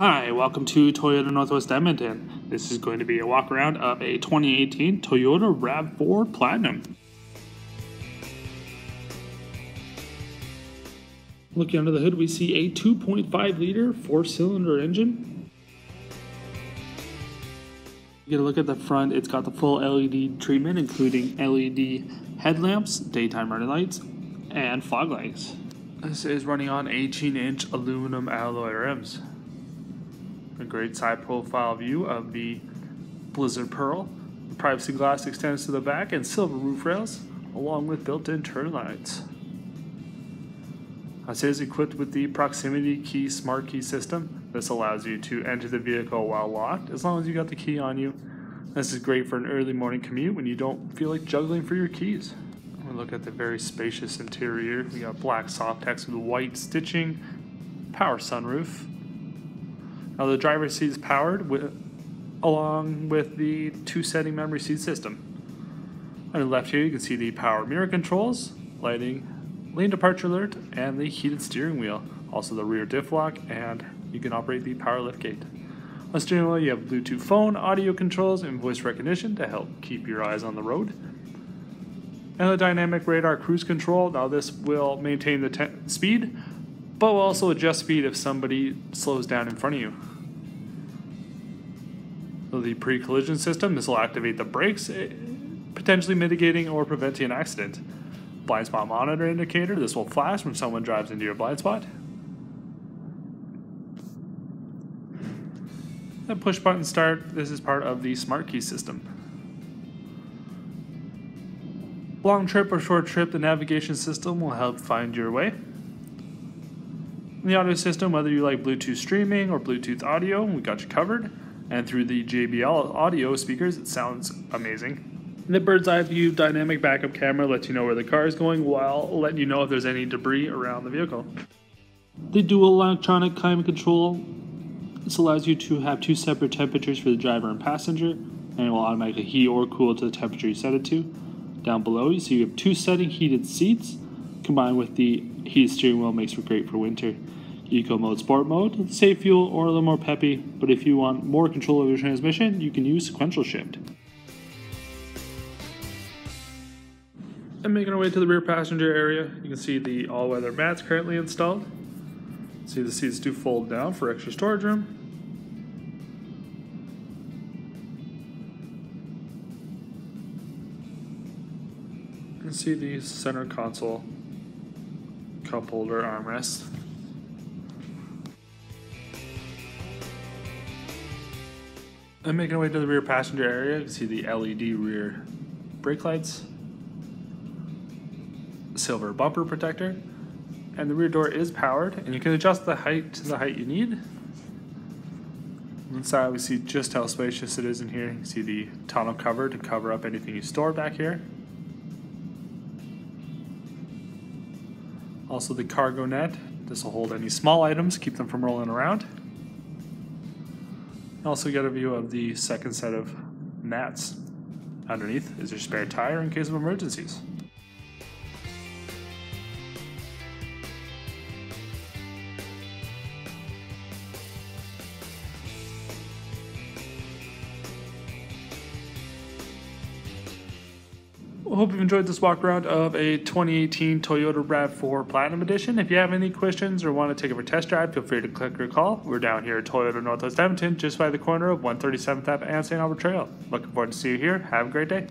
Hi, welcome to Toyota Northwest Edmonton. This is going to be a walk around of a 2018 Toyota RAV4 Platinum. Looking under the hood, we see a 2.5 liter four cylinder engine. You Get a look at the front, it's got the full LED treatment, including LED headlamps, daytime running lights, and fog lights. This is running on 18 inch aluminum alloy rims a great side profile view of the Blizzard Pearl. The privacy glass extends to the back and silver roof rails, along with built-in turn lights. This is equipped with the proximity key smart key system. This allows you to enter the vehicle while locked, as long as you got the key on you. This is great for an early morning commute when you don't feel like juggling for your keys. We look at the very spacious interior. We got black Softex with white stitching, power sunroof, now the driver's seat is powered with, along with the two setting memory seat system. On the left here you can see the power mirror controls, lighting, lane departure alert, and the heated steering wheel. Also the rear diff lock and you can operate the power lift gate. On the steering wheel you have Bluetooth phone, audio controls, and voice recognition to help keep your eyes on the road. And the dynamic radar cruise control, now this will maintain the speed, but will also adjust speed if somebody slows down in front of you the pre-collision system. This will activate the brakes, eh, potentially mitigating or preventing an accident. Blind spot monitor indicator. This will flash when someone drives into your blind spot. The push button start. This is part of the smart key system. Long trip or short trip, the navigation system will help find your way. In the audio system, whether you like Bluetooth streaming or Bluetooth audio, we got you covered and through the JBL audio speakers, it sounds amazing. the bird's eye view dynamic backup camera lets you know where the car is going while letting you know if there's any debris around the vehicle. The dual electronic climate control this allows you to have two separate temperatures for the driver and passenger, and it will automatically heat or cool to the temperature you set it to. Down below, you see you have two setting heated seats, combined with the heated steering wheel makes it great for winter. Eco mode, sport mode, save fuel, or a little more peppy, but if you want more control over your transmission, you can use sequential shift. And making our way to the rear passenger area, you can see the all-weather mats currently installed. See the seats do fold down for extra storage room. You can see the center console cup holder armrest. I'm making our way to the rear passenger area. You can see the LED rear brake lights, silver bumper protector, and the rear door is powered, and you can adjust the height to the height you need. Inside, we see just how spacious it is in here. You can see the tonneau cover to cover up anything you store back here. Also the cargo net. This will hold any small items, keep them from rolling around. Also get a view of the second set of mats. Underneath is your spare tire in case of emergencies. Hope you've enjoyed this walk around of a 2018 Toyota RAV4 Platinum Edition. If you have any questions or want to take it for a test drive, feel free to click or call. We're down here at Toyota Northwest Edmonton, just by the corner of 137th Ave and St. Albert Trail. Looking forward to see you here. Have a great day.